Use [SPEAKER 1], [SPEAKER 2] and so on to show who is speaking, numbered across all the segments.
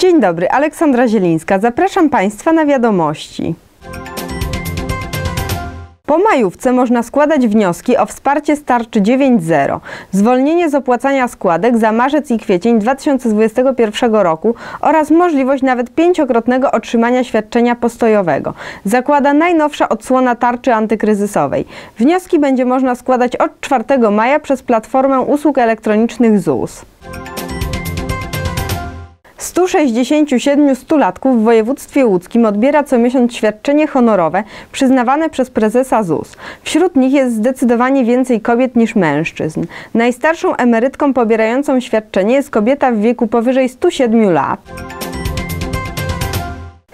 [SPEAKER 1] Dzień dobry, Aleksandra Zielińska. Zapraszam Państwa na wiadomości. Po majówce można składać wnioski o wsparcie starczy 9.0. Zwolnienie z opłacania składek za marzec i kwiecień 2021 roku oraz możliwość nawet pięciokrotnego otrzymania świadczenia postojowego. Zakłada najnowsza odsłona tarczy antykryzysowej. Wnioski będzie można składać od 4 maja przez platformę usług elektronicznych ZUS. 167 stulatków w województwie łódzkim odbiera co miesiąc świadczenie honorowe przyznawane przez prezesa ZUS. Wśród nich jest zdecydowanie więcej kobiet niż mężczyzn. Najstarszą emerytką pobierającą świadczenie jest kobieta w wieku powyżej 107 lat.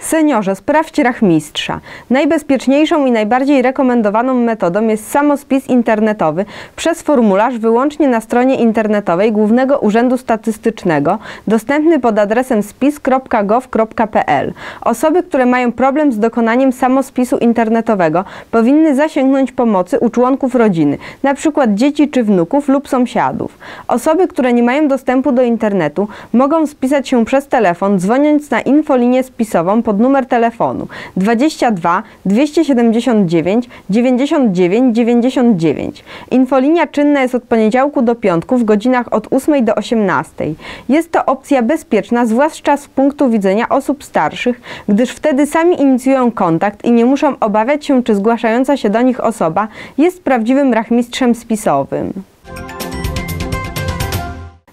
[SPEAKER 1] Seniorze, sprawdź rachmistrza. Najbezpieczniejszą i najbardziej rekomendowaną metodą jest samospis internetowy przez formularz wyłącznie na stronie internetowej Głównego Urzędu Statystycznego, dostępny pod adresem spis.gov.pl. Osoby, które mają problem z dokonaniem samospisu internetowego, powinny zasięgnąć pomocy u członków rodziny, np. dzieci czy wnuków lub sąsiadów. Osoby, które nie mają dostępu do internetu, mogą spisać się przez telefon, dzwoniąc na infolinię spisową pod numer telefonu 22 279 99 99. Infolinia czynna jest od poniedziałku do piątku w godzinach od 8 do 18. Jest to opcja bezpieczna, zwłaszcza z punktu widzenia osób starszych, gdyż wtedy sami inicjują kontakt i nie muszą obawiać się, czy zgłaszająca się do nich osoba jest prawdziwym rachmistrzem spisowym.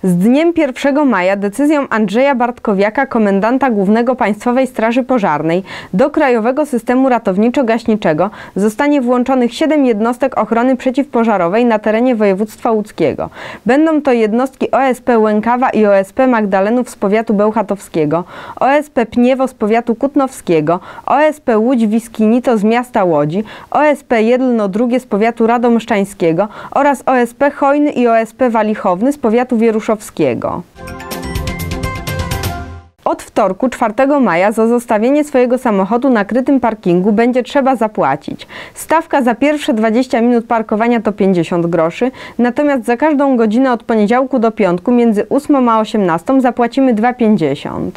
[SPEAKER 1] Z dniem 1 maja decyzją Andrzeja Bartkowiaka, komendanta głównego Państwowej Straży Pożarnej, do Krajowego Systemu Ratowniczo-Gaśniczego zostanie włączonych 7 jednostek ochrony przeciwpożarowej na terenie województwa łódzkiego. Będą to jednostki OSP Łękawa i OSP Magdalenów z powiatu bełchatowskiego, OSP Pniewo z powiatu kutnowskiego, OSP Łódź Wiskinito z miasta Łodzi, OSP Jedlno II z powiatu radomszczańskiego oraz OSP Hojny i OSP Walichowny z powiatu wieruszowskiego. Od wtorku 4 maja za zostawienie swojego samochodu na krytym parkingu będzie trzeba zapłacić. Stawka za pierwsze 20 minut parkowania to 50 groszy, natomiast za każdą godzinę od poniedziałku do piątku między 8 a 18 zapłacimy 2,50.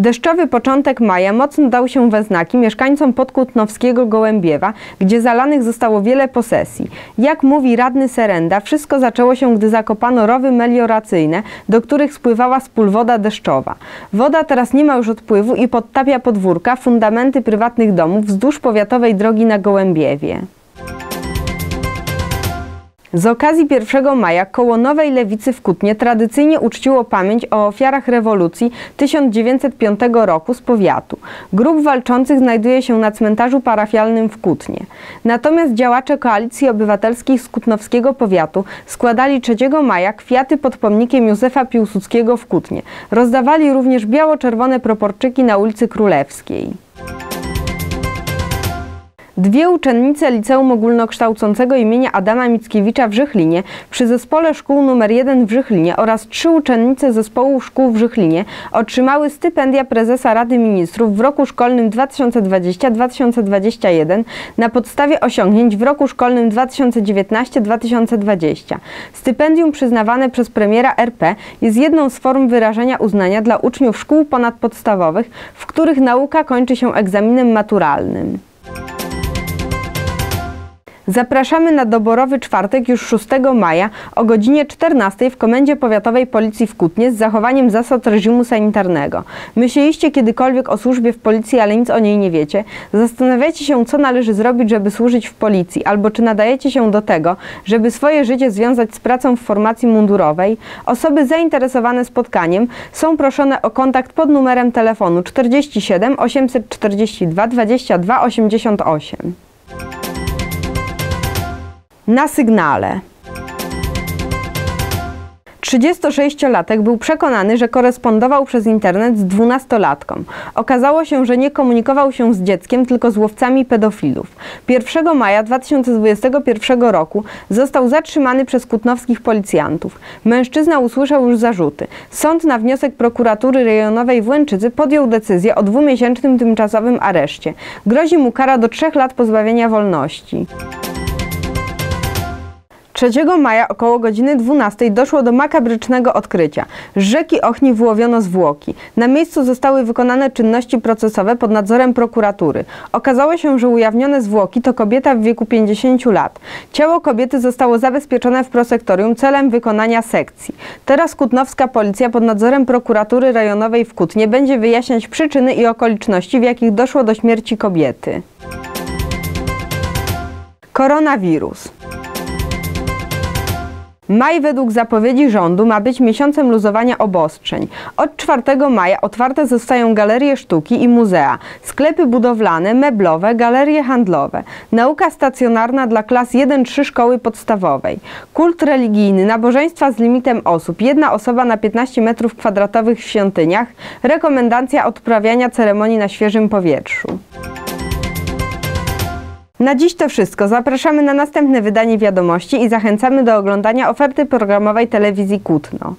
[SPEAKER 1] Deszczowy początek maja mocno dał się we znaki mieszkańcom podkutnowskiego Gołębiewa, gdzie zalanych zostało wiele posesji. Jak mówi radny Serenda, wszystko zaczęło się, gdy zakopano rowy melioracyjne, do których spływała spólwoda deszczowa. Woda teraz nie ma już odpływu i podtapia podwórka, fundamenty prywatnych domów wzdłuż powiatowej drogi na Gołębiewie. Z okazji 1 maja koło Nowej Lewicy w Kutnie tradycyjnie uczciło pamięć o ofiarach rewolucji 1905 roku z powiatu. Grup walczących znajduje się na cmentarzu parafialnym w Kutnie. Natomiast działacze Koalicji Obywatelskiej z Kutnowskiego Powiatu składali 3 maja kwiaty pod pomnikiem Józefa Piłsudskiego w Kutnie. Rozdawali również biało-czerwone proporczyki na ulicy Królewskiej. Dwie uczennice Liceum Ogólnokształcącego imienia Adama Mickiewicza w Żychlinie przy Zespole Szkół nr 1 w Żychlinie oraz trzy uczennice Zespołu Szkół w Żychlinie otrzymały stypendia Prezesa Rady Ministrów w roku szkolnym 2020-2021 na podstawie osiągnięć w roku szkolnym 2019-2020. Stypendium przyznawane przez premiera RP jest jedną z form wyrażenia uznania dla uczniów szkół ponadpodstawowych, w których nauka kończy się egzaminem maturalnym. Zapraszamy na doborowy czwartek już 6 maja o godzinie 14 w Komendzie Powiatowej Policji w Kutnie z zachowaniem zasad reżimu sanitarnego. Myśleliście kiedykolwiek o służbie w policji, ale nic o niej nie wiecie? Zastanawiacie się, co należy zrobić, żeby służyć w policji, albo czy nadajecie się do tego, żeby swoje życie związać z pracą w formacji mundurowej? Osoby zainteresowane spotkaniem są proszone o kontakt pod numerem telefonu 47 842 22 88 na sygnale. 36-latek był przekonany, że korespondował przez internet z dwunastolatką. Okazało się, że nie komunikował się z dzieckiem, tylko z łowcami pedofilów. 1 maja 2021 roku został zatrzymany przez kutnowskich policjantów. Mężczyzna usłyszał już zarzuty. Sąd na wniosek prokuratury rejonowej w Łęczycy podjął decyzję o dwumiesięcznym tymczasowym areszcie. Grozi mu kara do trzech lat pozbawienia wolności. 3 maja około godziny 12 doszło do makabrycznego odkrycia. Z rzeki Ochni wyłowiono zwłoki. Na miejscu zostały wykonane czynności procesowe pod nadzorem prokuratury. Okazało się, że ujawnione zwłoki to kobieta w wieku 50 lat. Ciało kobiety zostało zabezpieczone w prosektorium celem wykonania sekcji. Teraz kutnowska policja pod nadzorem prokuratury rejonowej w Kutnie będzie wyjaśniać przyczyny i okoliczności, w jakich doszło do śmierci kobiety. Koronawirus. Maj według zapowiedzi rządu ma być miesiącem luzowania obostrzeń. Od 4 maja otwarte zostają galerie sztuki i muzea, sklepy budowlane, meblowe, galerie handlowe, nauka stacjonarna dla klas 1-3 szkoły podstawowej, kult religijny, nabożeństwa z limitem osób, jedna osoba na 15 m2 w świątyniach, rekomendacja odprawiania ceremonii na świeżym powietrzu. Na dziś to wszystko. Zapraszamy na następne wydanie wiadomości i zachęcamy do oglądania oferty programowej telewizji Kutno.